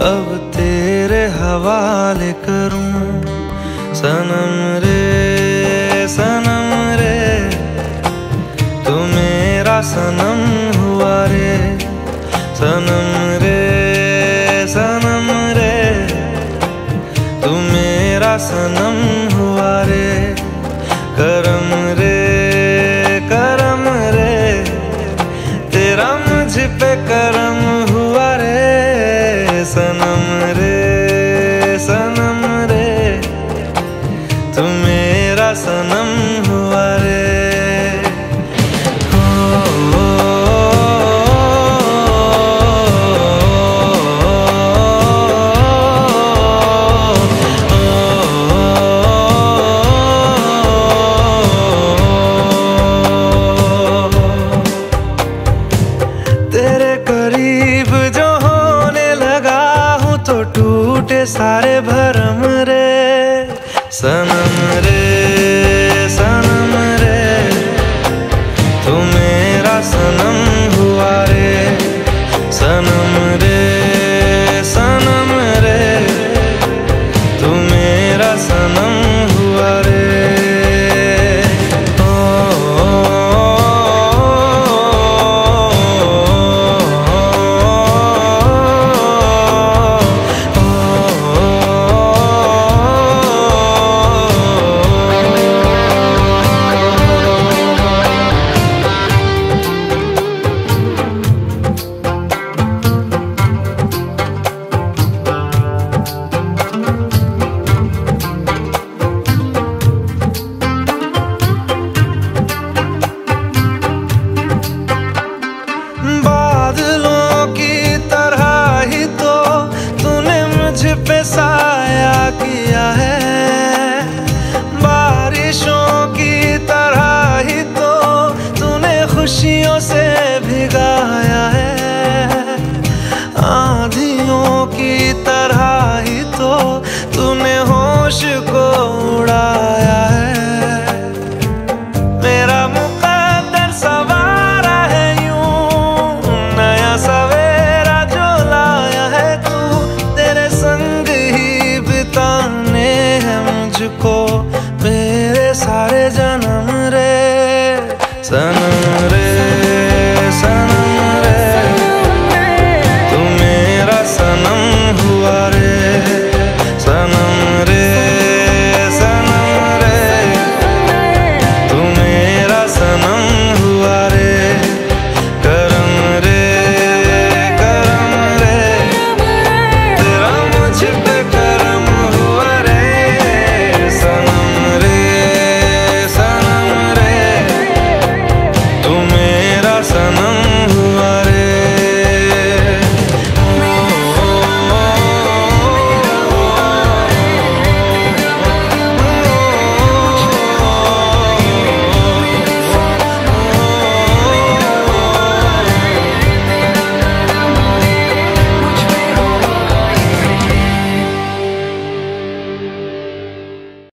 अब तेरे हवाले करूँ। सनम रे सनम रे, तू मेरा सनम हुआ रे। सनम रे सनम रे, तू मेरा सनम सनम सनम भिगाया है। आंधियों की तरह ही तो तूने होश को उड़ाया है। मेरा मुकद्दर सवारा है यूँ, नया सवेरा जो लाया है तू, तेरे संग ही बिताने हैं मुझको, मेरे सारे जन्म रे। सनम